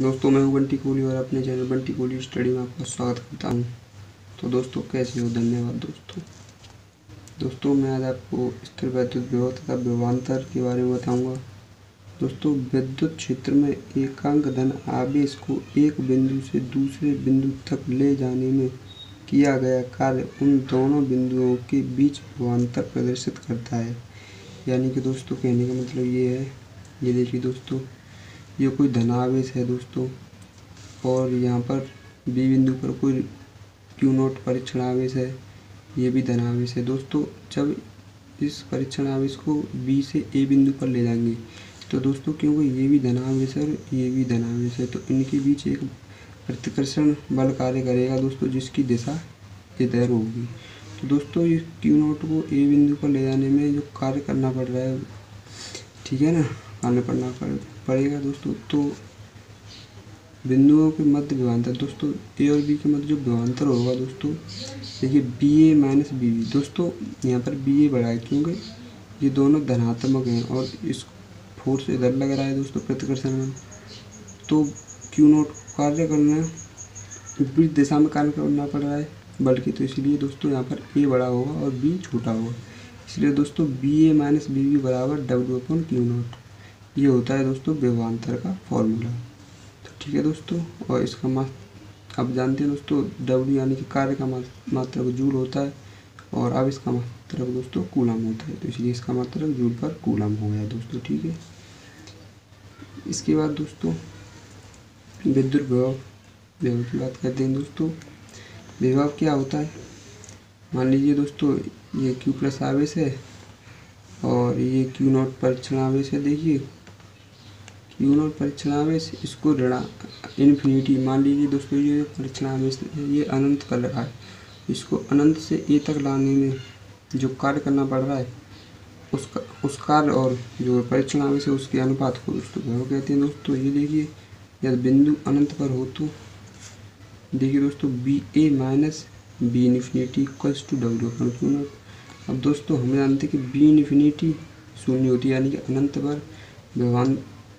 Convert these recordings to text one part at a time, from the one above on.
दोस्तों, मैं हूँ बंटी कोहली और अपने चैनल बंटी कोहली स्टडी में आपका स्वागत करता हूँ। तो दोस्तों, कैसे हो? धन्यवाद दोस्तों। दोस्तों, मैं आज आपको स्थिर विद्युत विभव तथा विभवांतर के बारे में बताऊँगा। दोस्तों, विद्युत क्षेत्र में एकांक धन आवेश को एक बिंदु से दूसरे बिंदु तक ले जाने में किया गया कार्य उन दोनों बिंदुओं के बीच विभवांतर प्रदर्शित करता है। यानी कि दोस्तों, कहने का मतलब ये है, ये देखिए दोस्तों ये कोई धनावेश है दोस्तों? और यहाँ पर बी बिंदु पर कोई क्यू नोट परीक्षण आवेश है, ये भी धनावेश है। दोस्तों, जब इस परीक्षण आवेश को बी से ए बिंदु पर ले जाएँगे तो दोस्तों क्योंकि ये भी धनावेश है और ये भी धनावेश है। तो इनके बीच एक प्रतिकर्षण बल कार्य करेगा दोस्तों, जिसकी दिशा इधर होगी। तो दोस्तों, ये क्यू नोट को ए बिंदु पर ले जाने में जो कार्य करना पड़ रहा है, ठीक है ना? कार्य करना पड़ेगा दोस्तों तो बिंदुओं के मध्य विभांतर दोस्तों ए और बी के मध्य जो विभांतर होगा दोस्तों, देखिए B A minus B B दोस्तों, यहाँ पर बी ए बड़ा है क्योंकि ये दोनों धनात्मक हैं और इस फोर्स इधर लग रहा है दोस्तों प्रतिकर्षण में। तो क्यू नोट कार्य करना विपरीत दिशा में कार्य करना पड़ रहा है, बल्कि तो इसलिए दोस्तों यहाँ पर ए बड़ा होगा और बी छोटा होगा। इसलिए दोस्तों B A minus B B बराबर डब्ल्यू अपन क्यू नोट ये होता है दोस्तों विभवान्तर का फॉर्मूला तो ठीक है दोस्तों, और इसका मात्र आप जानते हैं दोस्तों डब्ल्यू यानी कि कार्य का मात्रक जूल होता है, और अब इसका मात्रक दोस्तों कूलम होता है। तो इसलिए इसका मात्रक जूल पर कूलम हो गया दोस्तों, ठीक है। इसके बाद दोस्तों, विद्युत विभव विभव की बात करते हैं दोस्तों। विभव क्या होता है? मान लीजिए दोस्तों, ये क्यू प्लस आवेश है, और ये क्यू नॉट परीक्षण आवेश है, देखिए। क्यू नॉट परीक्षण इसको ऋणा, इन्फिनिटी, मान लीजिए दोस्तों ये परीक्षणावेश ये अनंत कर रहा है। इसको अनंत से ए तक लाने में जो कार्य करना पड़ रहा है, उसका, उस कार्य और जो परीक्षण आवेश है उसके अनुपात को दोस्तों विभव कहते हैं दोस्तों, ये देखिए, यदि बिंदु अनंत पर हो तो देखिए दोस्तों, B A minus B infinity equals to W upon not अब दोस्तों, हम जानते हैं कि बी इन्फिनिटी शून्य होती है, यानी कि अनंत पर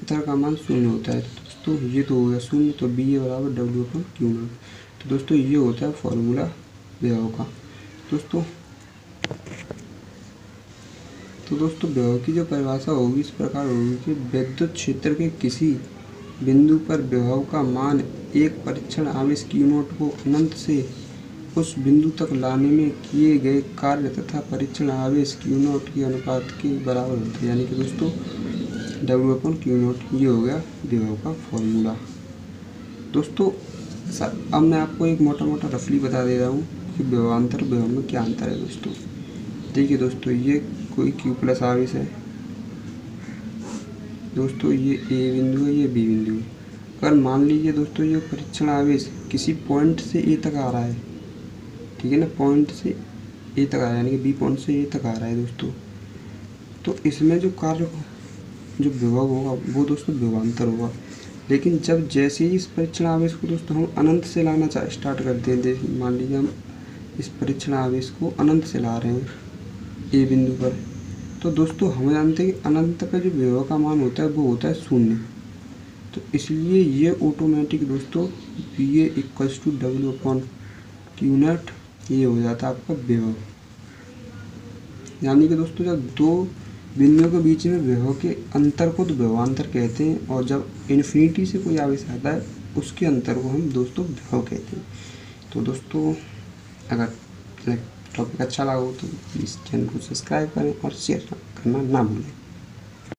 विभांतर का मान शून्य होता है। तो दोस्तों, ये तो हो गया शून्य तो बी ए बराबर डब्ल्यू अपन क्यू नॉट तो दोस्तों, ये होता है फॉर्मूला विभव का। दोस्तों तो दोस्तों विभव की जो परिभाषा होगी, इस प्रकार होगी कि विद्युत क्षेत्र के किसी बिंदु पर विभव का मान एक परीक्षण आवेश की नोट को अनंत से उस बिंदु तक लाने में किए गए कार्य तथा परीक्षण आवेश क्यू नोट के अनुपात के बराबर होते हैं। यानी कि दोस्तों डब्ल्यू अपन क्यू नोट ये हो गया विभव का फॉर्मूला दोस्तों अब मैं आपको एक मोटा मोटा रफली बता दे रहा हूँ कि विभवान्तर विभव में क्या अंतर है दोस्तों. देखिए दोस्तों, ये कोई क्यू प्लस आवेश है. दोस्तों, ये ए बिंदु है, ये बी बिंदु है. अगर मान लीजिए दोस्तों, ये परीक्षण आवेश किसी पॉइंट से ए तक आ रहा है, ठीक है ना पॉइंट से ए तक आ रहा है, यानी कि बी पॉइंट से ए तक आ रहा है दोस्तों. तो इसमें जो कार्य जो विभव होगा, वो दोस्तों विभवान्तर होगा। लेकिन जब जैसे ही इस परीक्षण आवेश को दोस्तों हम अनंत से लाना चाह स्टार्ट करते हैं मान लीजिए हम इस परीक्षण आवेश को अनंत से ला रहे हैं, ए बिंदु पर तो दोस्तों हम जानते हैं कि अनंत का जो विभव का मान होता है, वो होता है शून्य। तो इसलिए ये ऑटोमेटिक दोस्तों B A equals to W upon Q net ये हो जाता है आपका विभव यानी कि दोस्तों जब दो बिंदुओं के बीच में विभव के अंतर को तो विभवान्तर कहते हैं, और जब इन्फिनिटी से कोई आवेश आता है, उसके अंतर को हम दोस्तों विभव कहते हैं। तो दोस्तों, अगर टॉपिक अच्छा लगा हो तो प्लीज़ चैनल को सब्सक्राइब करें और शेयर करना ना भूलें।